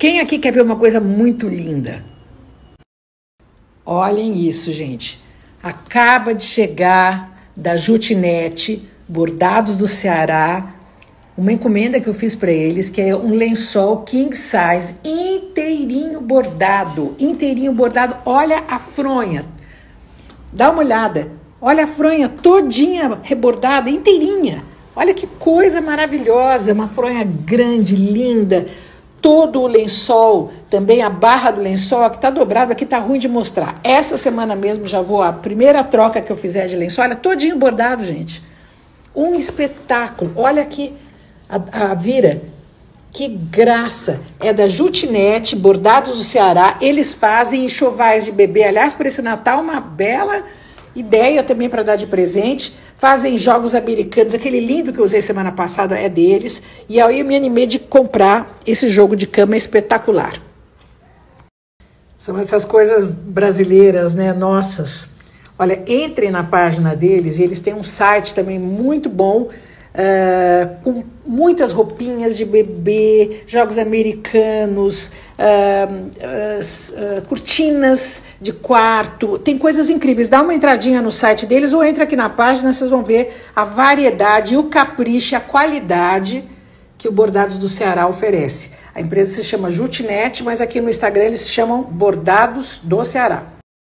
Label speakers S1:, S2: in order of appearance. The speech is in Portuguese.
S1: Quem aqui quer ver uma coisa muito linda? Olhem isso, gente. Acaba de chegar da Jutinete, Bordados do Ceará, uma encomenda que eu fiz para eles, que é um lençol king size inteirinho bordado, inteirinho bordado. Olha a fronha. Dá uma olhada. Olha a fronha todinha rebordada, inteirinha. Olha que coisa maravilhosa, uma fronha grande, linda. Todo o lençol, também a barra do lençol, que está dobrado, aqui está ruim de mostrar. Essa semana mesmo já vou, a primeira troca que eu fizer de lençol, olha, todinho bordado, gente. Um espetáculo. Olha aqui a, a vira. Que graça! É da Jutinete, bordados do Ceará. Eles fazem enxovais de bebê. Aliás, para esse Natal, uma bela ideia também para dar de presente. Fazem jogos americanos, aquele lindo que eu usei semana passada é deles. E aí eu me animei de comprar esse jogo de cama espetacular. São essas coisas brasileiras, né? Nossas. Olha, entrem na página deles e eles têm um site também muito bom Uh, com muitas roupinhas de bebê, jogos americanos, uh, uh, cortinas de quarto, tem coisas incríveis. Dá uma entradinha no site deles ou entra aqui na página, vocês vão ver a variedade, o capricho, a qualidade que o Bordados do Ceará oferece. A empresa se chama Jutnet, mas aqui no Instagram eles se chamam Bordados do Ceará.